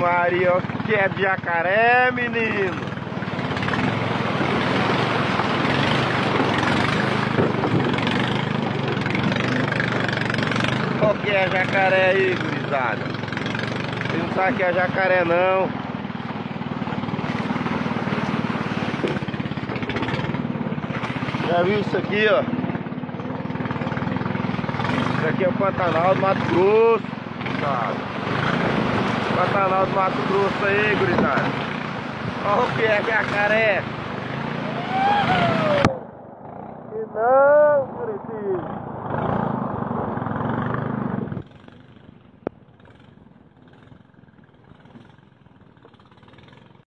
Maria, ó, que é de jacaré, menino. Qual que é jacaré aí, gurizada? Você não sabe que é jacaré não. Já viu isso aqui, ó? Isso aqui é o Pantanal do Mato Grosso? Pantanal do Mato Grosso aí, gurizada. Olha o que é jacaré. E não, Curitiba.